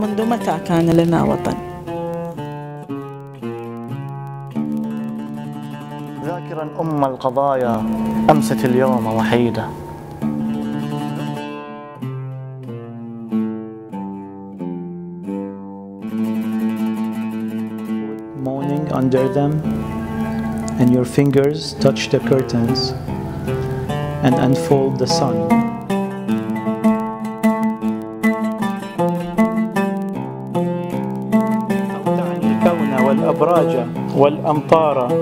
منذ متى كان لنا وطن؟ ذاكرا أم القضايا أمست اليوم وحيدة Moaning under them and your fingers touch the curtains and unfold the sun. والأبراج والأمطار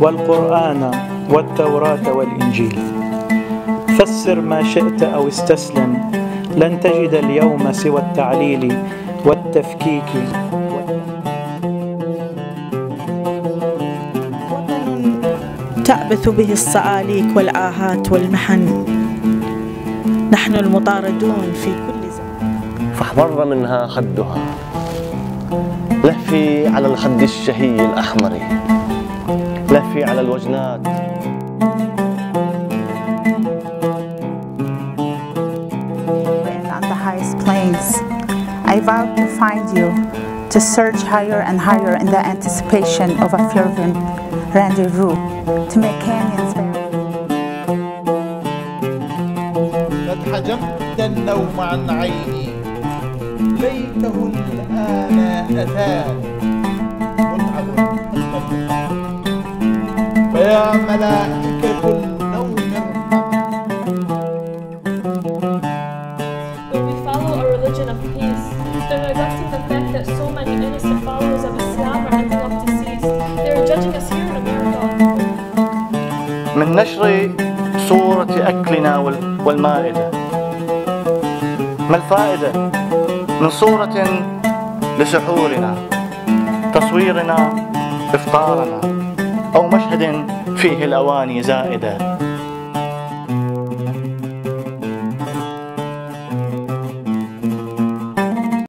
والقرآن والتوراة والإنجيل. فسر ما شئت أو استسلم لن تجد اليوم سوى التعليل والتفكيك. تعبث به الصعاليك والآهات والمحن. نحن المطاردون في كل زمان. فاحمر منها خدها. لهفي على الخد الشهي الأحمر لهفي على الوجنات and on the highest plains. I vow to find you, to search higher and higher in the anticipation of a fervent rendezvous, to make canyons bare. قد حجبت النوم عن عيني ليته الآن أتاني متعب فيا ملائكة النوم But we follow a religion of peace. They're neglecting the fact that so many innocent followers of Islam are ending up deceased. They're judging us here in America. من نشر صورة أكلنا وال- والمائدة ما الفائدة من صورة لسحورنا تصويرنا إفطارنا أو مشهد فيه الأواني زائدة.